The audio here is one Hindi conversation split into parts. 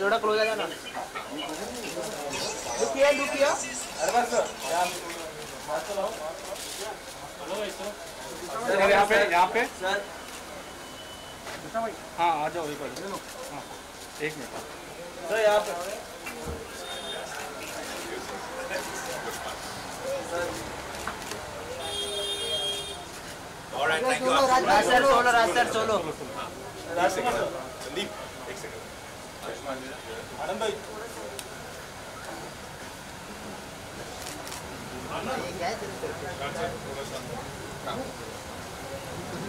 थोड़ा क्लोज आ जाना लुक हियर अरे बस सर यहाँ पे यहाँ पे। सर हाँ आ जाओ, एक बार। हाँ एक मिनट। सर यहाँ पे All right, thank you. Raj sir solo Raj sir सोलो संदीप एक सेकंड आनंद भाई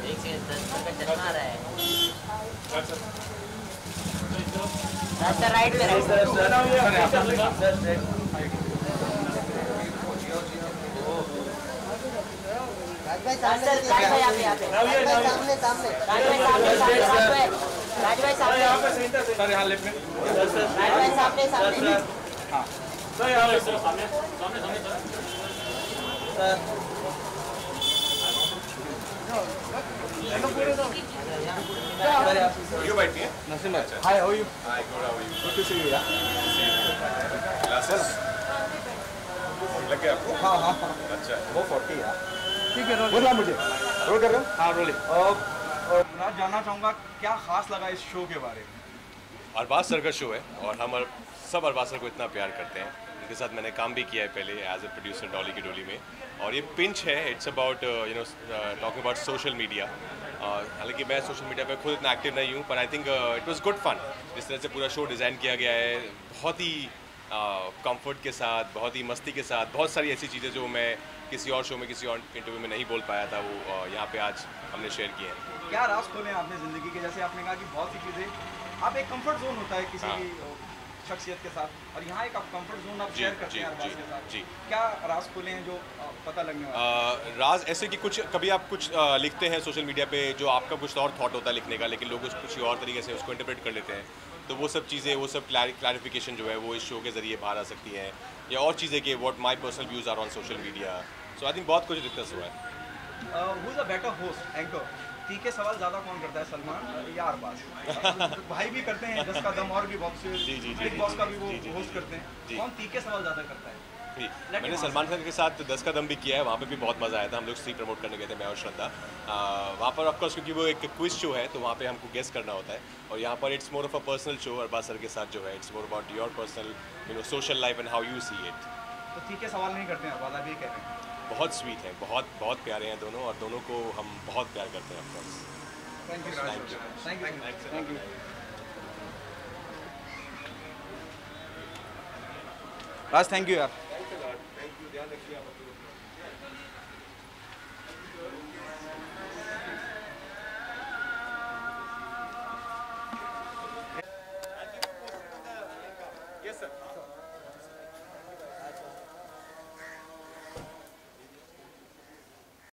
एक सेकंड सर सर का चश्मा रहा है सर राइट पे राइट सर राज सर सामने सामने सर यहाँ सामने सामने हाँ sir Hi, good. How are you? Glasses? लग गया आपको हाँ हाँ हाँ अच्छा वो फोर्टी यार ठीक है बोला मुझे। रोल कर रहे हो? हाँ रोलिंग मैं जानना चाहूँगा क्या खास लगा इस शो के बारे में? अरबाज सर का शो है और हम सब अरबाज सर को इतना प्यार करते हैं। उनके साथ मैंने काम भी किया है पहले एज ए प्रोड्यूसर डॉली की डोली में। और ये पिंच है it's about you know talking about social media हालाँकि मैं सोशल मीडिया पे खुद इतना एक्टिव नहीं हूँ पर I think it was good fun जिस तरह से पूरा शो डिज़ाइन किया गया है बहुत ही कंफर्ट के साथ बहुत ही मस्ती के साथ बहुत सारी ऐसी चीज़ें जो मैं किसी और शो में किसी और इंटरव्यू में नहीं बोल पाया था वो uh, यहाँ पे आज हमने शेयर किए हैं। क्या राज खोले हैं आपने ज़िंदगी के? जैसे आपने कहा कि बहुत सी चीज़ें आप एक कंफर्ट जोन होता है किसी हाँ। की शख्सियत के साथ और यहाँ एक आप कंफर्ट जोन आप शेयर करते हैं जी, के साथ। जी। क्या राज खोले हैं जो पता लगने वाला राज ऐसे कि कुछ कभी आप कुछ अ, लिखते हैं सोशल मीडिया पे जो आपका कुछ और थॉट होता है लिखने का लेकिन लोग उस कुछ और तरीके से उसको इंटरप्रेट कर लेते हैं। तो वो सब चीज़ें वो सब क्लैरिफिकेशन जो है वो इस शो के ज़रिए बाहर आ सकती हैं। या और चीज़ें कि what my personal views are on social media so I think बहुत कुछ डिस्कस हुआ है। बेटर होस्ट एंकर तीखे सवाल ज़्यादा कौन करता है सलमान? या अरबाज भाई भी करते हैं दस का दम और भी बॉक्स जी, जी, जी, बॉस का भी वो होस्ट करते हैं। कौन तीखे सवाल ज़्यादा करता है? जी मैंने सलमान खान के साथ दस का दम भी किया है वहाँ पे भी बहुत मज़ा आया था हम लोग सी प्रमोट करने गए थे मैं और श्रद्धा। वहाँ पर ऑफकोर्स क्योंकि वो एक क्विज शो है तो वहाँ पे हमको गेस करना होता है। और यहाँ पर it's more of a personal show Arbaaz sir के साथ जो है it's more about your personal you know social life and how you see it तो तीखे सवाल नहीं करते हैं अरबाज ये कह रहे हैं। बहुत स्वीट है बहुत बहुत प्यारे हैं दोनों और दोनों को हम बहुत प्यार करते हैं of course thank you Thank you. Thank you thank you Raj thank you यार। Yes, sir.